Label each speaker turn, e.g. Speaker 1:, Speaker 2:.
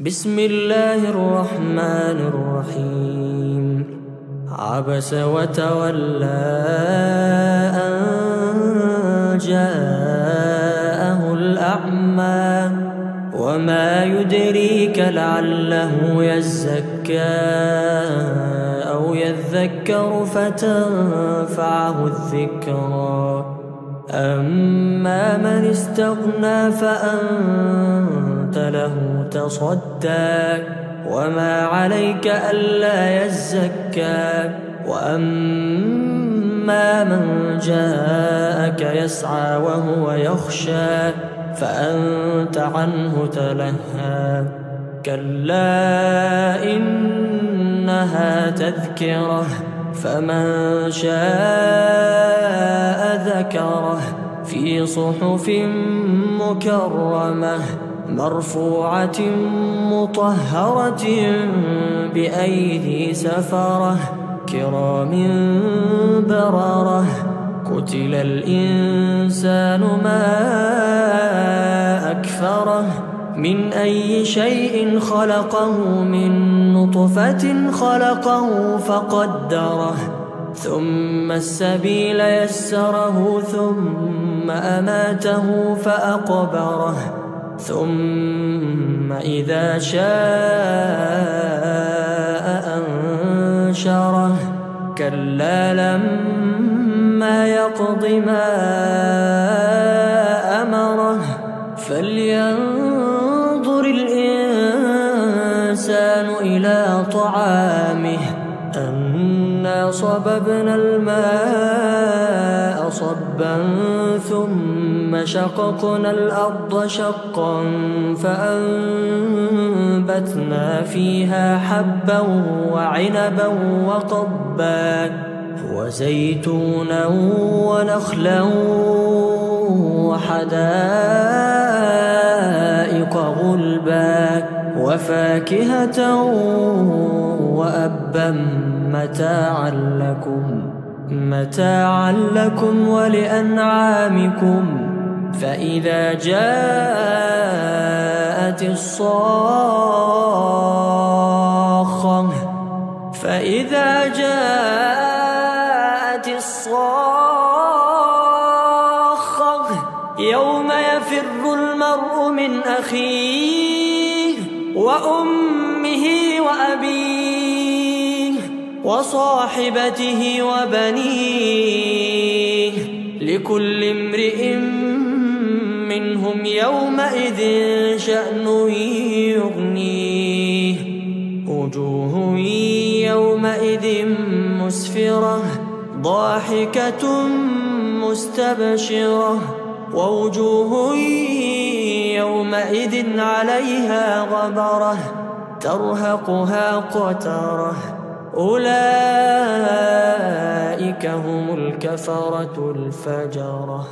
Speaker 1: بسم الله الرحمن الرحيم. عبس وتولى أن جاءه الأعمى. وما يدريك لعله يزكى أو يذكر فتنفعه الذكرى. أما من استغنى فأنت له تصدى وما عليك ألا يزكى وأما من جاءك يسعى وهو يخشى فأنت عنه تلهى كلا إنها تذكرة فمن شاء ذكره في صحف مكرمة مرفوعة مطهرة بأيدي سفرة كرام بررة قتل الإنسان ما أكفره من أي شيء خلقه من نطفة خلقه فقدره ثم السبيل يسره ثم أماته فأقبره ثم إذا شاء أنشره. كلا لما يقض ما أمره فلينظر الإنسان إلى طعامه. أنا صببنا الماء صبا ثم شققنا الأرض شقا فأنبتنا فيها حبا وعنبا وقبا وزيتونا ونخلا وحدائق غلبا وفاكهة وأبا متاعا لكم متاعا لكم ولأنعامكم. فإذا جاءت الصاخة فإذا جاءت الصاخة يوم يفر المرء من أخيه. وأمه وأبيه وصاحبته وبنيه لكل امرئ منهم يومئذ شأن يغنيه. وجوه يومئذ مسفرة ضاحكة مستبشرة. ووجوه يومئذ عليها غبرة ترهقها قترة. أولئك هم الكفرة الفجرة.